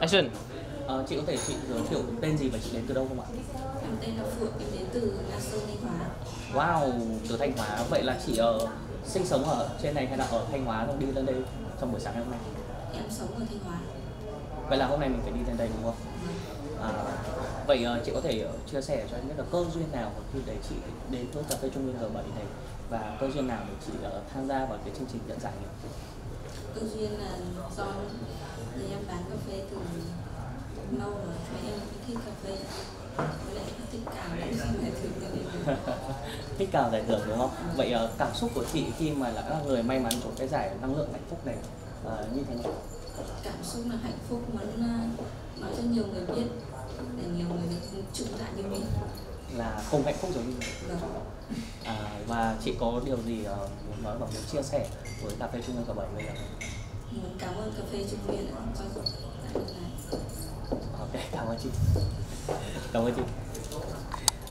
Action. Ờ, chị có thể chị giới thiệu tên gì và chị đến từ đâu không ạ? Em tên là Phượng, em đến từ Nga Sơn, Thanh Hóa. Wow, từ Thanh Hóa. Vậy là chị ở sinh sống ở trên này hay là ở Thanh Hóa không đi lên đây trong buổi sáng ngày hôm nay? Em sống ở Thanh Hóa. Vậy là hôm nay mình phải đi lên đây đúng không? À, vậy ờ, chị có thể ờ, chia sẻ cho em biết là cơ duyên nào khi để chị đến với cà phê Trung Nguyên G7 này và cơ duyên nào để chị ờ, tham gia vào cái chương trình nhận giải này? Cơ duyên là do thì em bán cà phê từ lâu rồi, và em thích cà phê. Với lại thích xin giải thưởng thích cào giải thưởng đúng không? Vậy ờ, cảm xúc của chị khi mà là người may mắn trúng cái giải năng lượng hạnh phúc này ờ, như thế nào? cảm xúc là hạnh phúc muốn nói cho nhiều người biết để nhiều người trúng giải như mình. Là cùng hạnh phúc giống như mình. Vâng. À, và chị có điều gì ờ, muốn nói và muốn chia sẻ với cà phê Trung Nguyên G7 bây giờ? Muốn cảm ơn cà phê Trung Nguyên đã cho chị. Cảm ơn chị.